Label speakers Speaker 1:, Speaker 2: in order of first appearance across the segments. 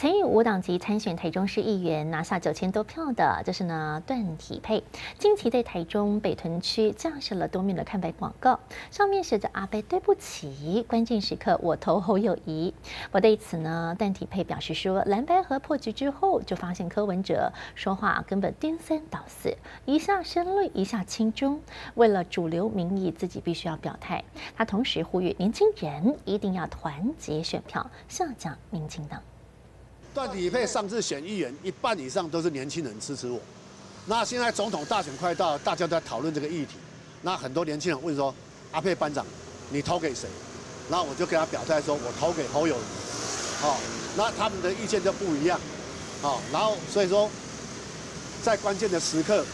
Speaker 1: 曾与无党籍参选台中市议员，拿下九千多票的，这是呢段体佩。近期在台中北屯区架设了多面的看板广告，上面写着“阿贝对不起，关键时刻我投侯友谊”。我对此呢，段体佩表示说，蓝白河破局之后，就发现柯文哲说话根本颠三倒四，一下深绿，一下轻中。为了主流民意，自己必须要表态。他同时呼吁年轻人一定要团结选票，下降民进党。
Speaker 2: 段体配上次选议员，一半以上都是年轻人支持我。那现在总统大选快到，大家都在讨论这个议题。那很多年轻人问说：“阿佩班长，你投给谁？”然后我就给他表态说：“我投给侯友谊。”好，那他们的意见就不一样。好，然后所以说，在关键的时刻，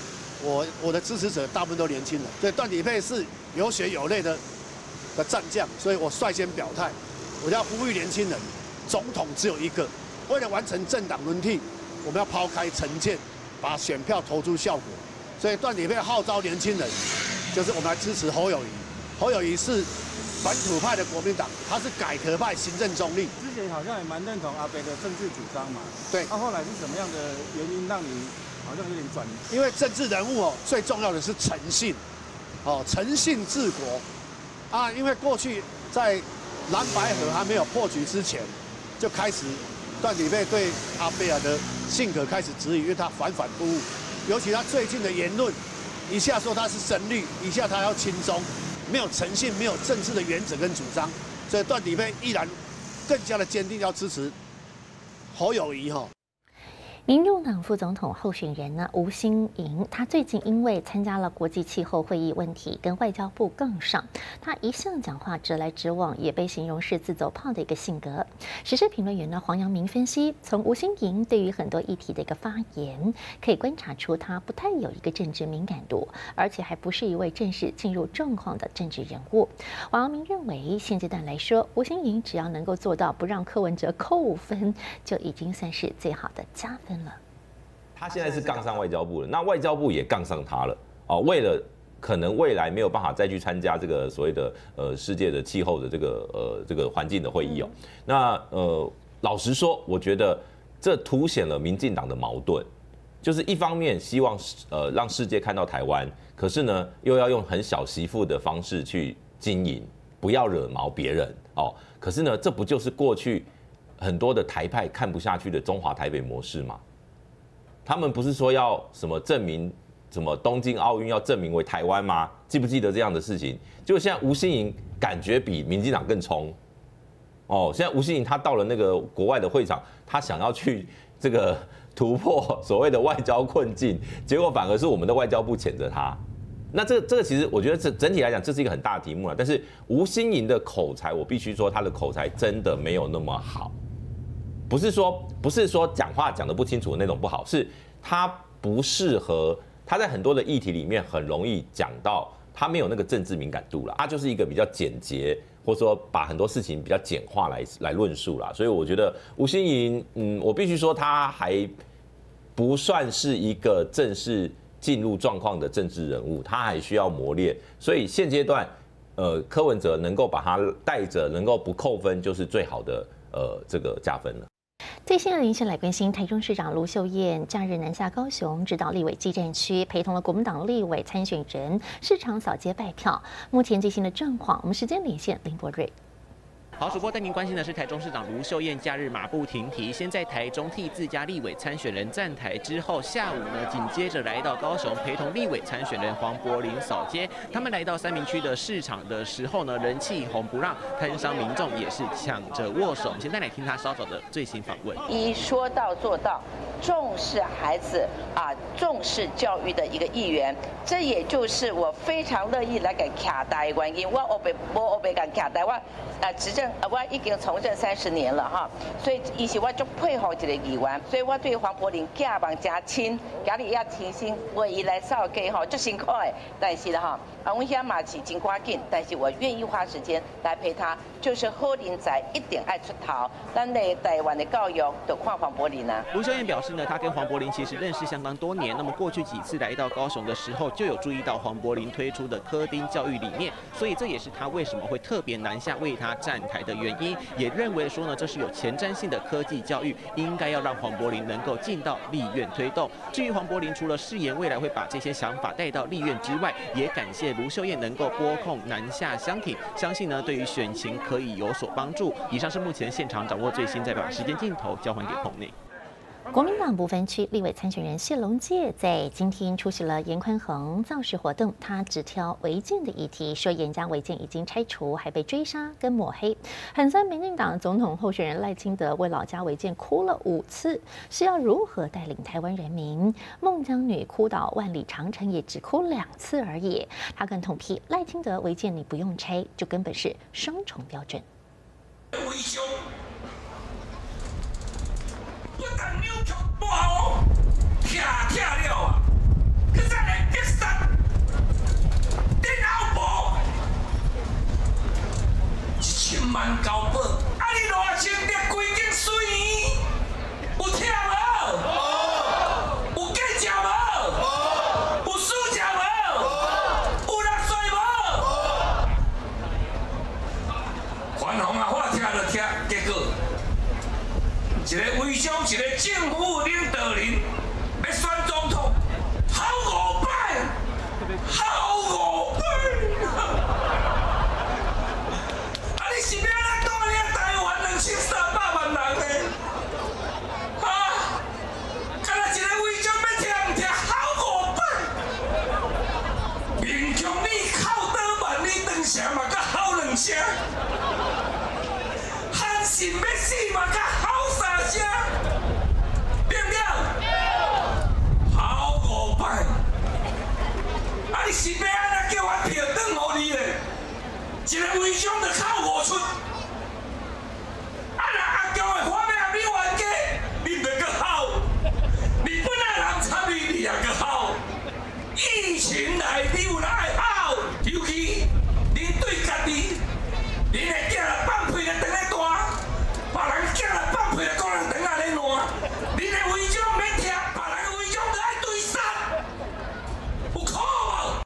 Speaker 2: 我我的支持者大部分都年轻人，所以段体配是有血有泪的的战将，所以我率先表态，我要呼吁年轻人，总统只有一个。为了完成政党轮替，我们要抛开成见，把选票投出效果。所以段底会号召年轻人，就是我们来支持侯友谊。侯友谊是本土派的国民党，他是改革派，行政中立。
Speaker 3: 之前好像也蛮认同阿北的政治主张嘛。
Speaker 2: 对。
Speaker 3: 那后来是什么样的原因让你好像有点转？
Speaker 2: 因为政治人物哦，最重要的是诚信，哦，诚信治国。啊，因为过去在蓝白河还没有破局之前，就开始。段底佩对阿贝尔的性格开始质疑，因为他反反复复，尤其他最近的言论，一下说他是神律，一下他要轻松，没有诚信，没有政治的原则跟主张，所以段底佩依然更加的坚定要支持侯友谊哈。
Speaker 1: 民众党副总统候选人呢吴新盈，他最近因为参加了国际气候会议问题，跟外交部杠上。他一向讲话直来直往，也被形容是自走炮的一个性格。时事评论员呢黄阳明分析，从吴新盈对于很多议题的一个发言，可以观察出他不太有一个政治敏感度，而且还不是一位正式进入状况的政治人物。黄阳明认为，现阶段来说，吴新盈只要能够做到不让柯文哲扣分，就已经算是最好的加分。
Speaker 4: 他现在是杠上外交部了，那外交部也杠上他了哦。为了可能未来没有办法再去参加这个所谓的呃世界的气候的这个呃这个环境的会议哦。那呃老实说，我觉得这凸显了民进党的矛盾，就是一方面希望呃让世界看到台湾，可是呢又要用很小媳妇的方式去经营，不要惹毛别人哦。可是呢，这不就是过去？很多的台派看不下去的中华台北模式嘛，他们不是说要什么证明什么东京奥运要证明为台湾吗？记不记得这样的事情？就现在吴欣颖感觉比民进党更冲哦。现在吴欣颖他到了那个国外的会场，他想要去这个突破所谓的外交困境，结果反而是我们的外交部谴责他。那这这个其实我觉得这整体来讲这是一个很大的题目了。但是吴欣颖的口才，我必须说他的口才真的没有那么好。不是说不是说讲话讲的不清楚那种不好，是他不适合他在很多的议题里面很容易讲到他没有那个政治敏感度了，他就是一个比较简洁，或者说把很多事情比较简化来来论述了。所以我觉得吴欣盈，嗯，我必须说他还不算是一个正式进入状况的政治人物，他还需要磨练。所以现阶段，呃，柯文哲能够把他带着，能够不扣分，就是最好的呃这个加分了。
Speaker 1: 最新的连线来关心，台中市长卢秀燕假日南下高雄，指导立委基站区，陪同了国民党立委参选人市场扫街拜票。目前最新的状况，我们时间连线林博瑞。
Speaker 5: 好，主播带您关心的是台中市长卢秀燕假日马不停蹄，先在台中替自家立委参选人站台，之后下午呢，紧接着来到高雄陪同立委参选人黄柏林扫街。他们来到三明区的市场的时候呢，人气红不让，摊商民众也是抢着握手。我们现在来听他稍早的最新访问。
Speaker 6: 一说到做到，重视孩子啊，重视教育的一个议员，这也就是我非常乐意来给卡台的原因。我我别我我别敢卡台，我啊执政。我已经从政三十年了哈，所以以前我就配合一个议员，所以我对黄柏林家望加亲，家里要提心为伊来扫街哈，就辛苦的，但是哈，啊，我现在马是真关紧，但是我愿意花时间来陪他，就是好人仔一点爱出头，咱的台湾的教育都看黄柏林啊。
Speaker 5: 卢秀燕表示呢，他跟黄柏林其实认识相当多年，那么过去几次来到高雄的时候，就有注意到黄柏林推出的科丁教育理念，所以这也是他为什么会特别南下为他站。台的原因，也认为说呢，这是有前瞻性的科技教育，应该要让黄柏林能够进到立院推动。至于黄柏林，除了誓言未来会把这些想法带到立院之外，也感谢卢秀燕能够拨控南下相挺，相信呢对于选情可以有所帮助。以上是目前现场掌握最新，再把时间镜头交还给彭内。
Speaker 1: 国民党不分区立委参选人谢龙介在今天出席了严宽恒造势活动，他只挑违建的议题，说严家违建已经拆除，还被追杀跟抹黑，很酸民进党总统候选人赖清德为老家违建哭了五次，是要如何带领台湾人民？孟姜女哭倒万里长城也只哭两次而已，他更痛批赖清德违建你不用拆，就根本是双重标准。
Speaker 7: 不但扭曲蛮高信要死嘛，甲好三声，对不对？好五百，啊！你是要安怎叫我票转互你咧？一个微商就靠五出，啊！若阿强的花要你冤家，你就搁好，你本来人参与你也搁好，疫情来你有哪会好？尤其恁对家己，恁的囝若放屁就等咧大。别人叫来放屁，讲人等下咧烂。你的违章免听，别人的违章就爱对杀，有可无？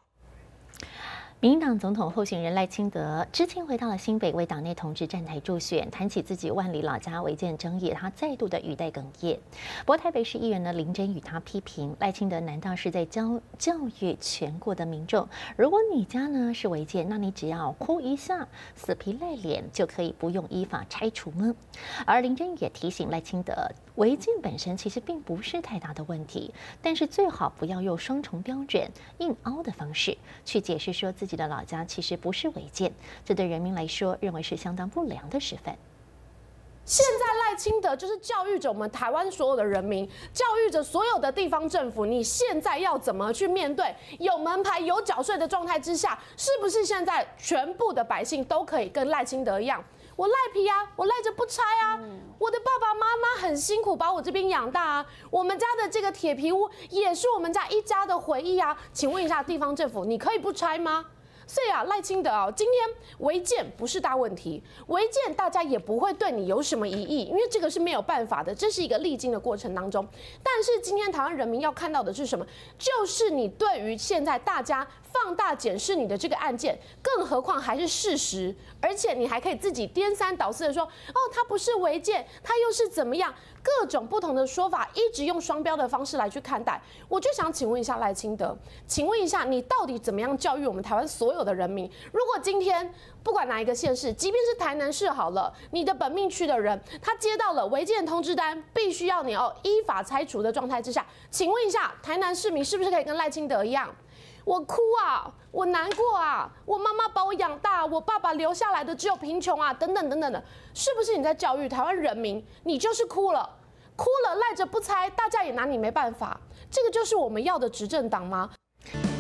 Speaker 1: 民进党总统候选人赖清德之前回到了新北为党内同志站台助选，谈起自己万里老家违建争议，他再度的语带哽咽。不过台北市议员呢林真与他批评赖清德难道是在教教育全国的民众，如果你家呢是违建，那你只要哭一下，死皮赖脸就可以不用依法拆除吗？而林真也提醒赖清德，违建本身其实并不是太大的问题，但是最好不要用双重标准、硬凹的方式去解释说自己的老家其实不是违建，这对人民来说认为是相当不良的示范。
Speaker 8: 现在赖清德就是教育着我们台湾所有的人民，教育着所有的地方政府，你现在要怎么去面对有门牌、有缴税的状态之下，是不是现在全部的百姓都可以跟赖清德一样？我赖皮啊，我赖着不拆啊！我的爸爸妈妈很辛苦把我这边养大啊，我们家的这个铁皮屋也是我们家一家的回忆啊。请问一下，地方政府，你可以不拆吗？所以啊，赖清德啊，今天违建不是大问题，违建大家也不会对你有什么疑义，因为这个是没有办法的，这是一个历经的过程当中。但是今天台湾人民要看到的是什么？就是你对于现在大家放大检视你的这个案件，更何况还是事实，而且你还可以自己颠三倒四的说，哦，他不是违建，他又是怎么样？各种不同的说法，一直用双标的方式来去看待。我就想请问一下赖清德，请问一下，你到底怎么样教育我们台湾所有的人民？如果今天不管哪一个县市，即便是台南市好了，你的本命区的人，他接到了违建通知单，必须要你要依法拆除的状态之下，请问一下，台南市民是不是可以跟赖清德一样？我哭啊，我难过啊，我妈妈把我养大，我爸爸留下来的只有贫穷啊，等等等等的，是不是你在教育台湾人民？你就是哭了，哭了赖着不拆，大家也拿你没办法，这个就是我们要的执政党吗？